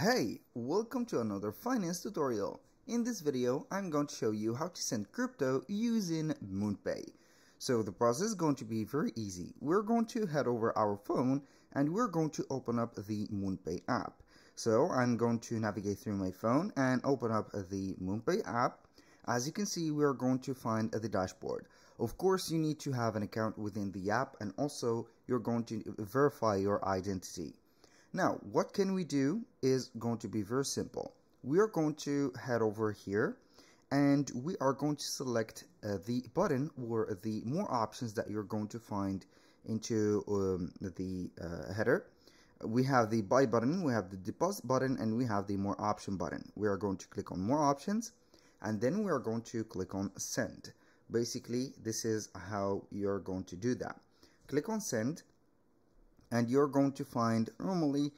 Hey, welcome to another finance tutorial. In this video, I'm going to show you how to send crypto using MoonPay. So the process is going to be very easy. We're going to head over our phone and we're going to open up the MoonPay app. So I'm going to navigate through my phone and open up the MoonPay app. As you can see, we are going to find the dashboard. Of course, you need to have an account within the app and also you're going to verify your identity. Now, what can we do is going to be very simple. We are going to head over here and we are going to select uh, the button or the more options that you're going to find into um, the uh, header. We have the buy button, we have the deposit button, and we have the more option button. We are going to click on more options and then we are going to click on send. Basically, this is how you're going to do that. Click on send and you're going to find normally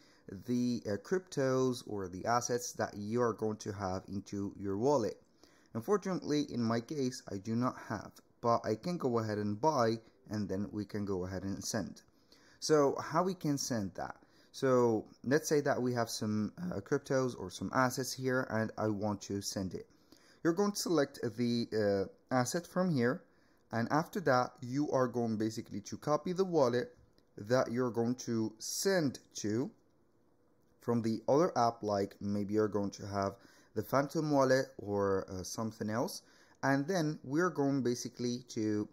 the uh, cryptos or the assets that you are going to have into your wallet. Unfortunately, in my case, I do not have, but I can go ahead and buy and then we can go ahead and send. So how we can send that? So let's say that we have some uh, cryptos or some assets here and I want to send it. You're going to select the uh, asset from here and after that you are going basically to copy the wallet that you're going to send to from the other app like maybe you're going to have the phantom wallet or uh, something else. And then we're going basically to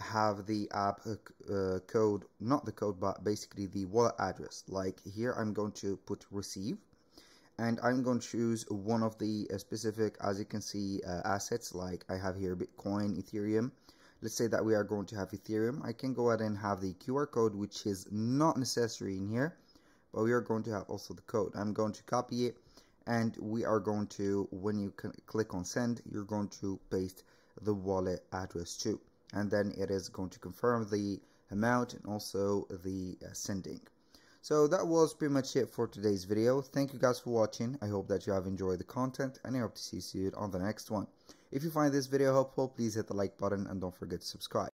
have the app uh, uh, code not the code but basically the wallet address. Like here I'm going to put receive and I'm going to choose one of the uh, specific as you can see uh, assets. Like I have here Bitcoin Ethereum let's say that we are going to have Ethereum, I can go ahead and have the QR code, which is not necessary in here, but we are going to have also the code. I'm going to copy it, and we are going to, when you click on send, you're going to paste the wallet address too. And then it is going to confirm the amount and also the uh, sending. So that was pretty much it for today's video. Thank you guys for watching. I hope that you have enjoyed the content and I hope to see you soon on the next one. If you find this video helpful, please hit the like button and don't forget to subscribe.